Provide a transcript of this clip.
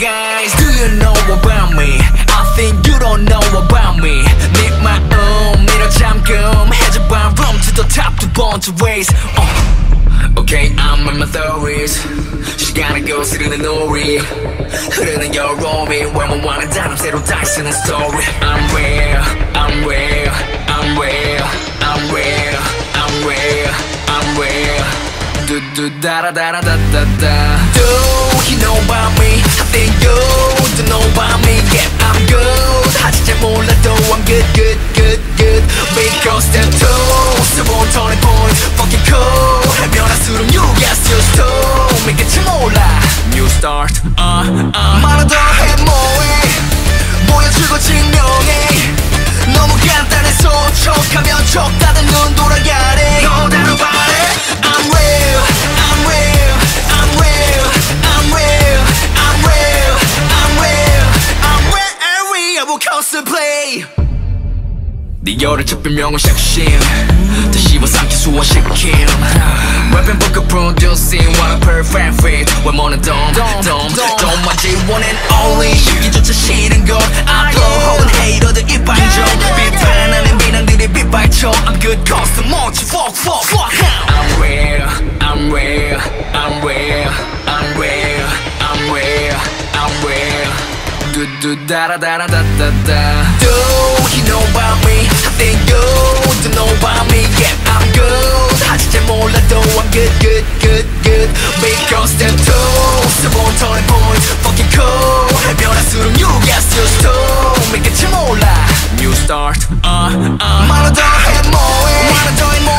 guys, do you know about me? I think you don't know about me. Make my own 미러 잠금 해줘봐 room to the top 두 번째 race uh. Okay, I'm in my thirties. 시간을 거스르는 놀이 흐르는 여름이 외모와는 다른 새로 다시는 story. I'm real, I'm real, I'm real, I'm real, I'm real, I'm real. Do do da da da da da da. Do you know about me? I think you do know about me Yeah, I'm good 하지 잘 몰라도 I'm good, good, good, good Because step two 세번 turning point Fucking cool real cosplay 네 열을 첫 별명은 샥신 다시 와삼키 수원시킴 Rapping book of producing what a perfect fit 외모는 dumb dumb dumb 맞지 one and only 이기조차 싫은 걸 I do do da da da da da da da Do you know about me? I think you do know about me Yeah, I'm good 하지 잘 몰라도 I'm good, good, good, good Because step two 세번 turning point Fucking cool 변화스러운 you guess your stone 믿겠지 몰라 New start, uh, uh 말은 더해 뭐해 말은 더해 뭐해 보여주고 증명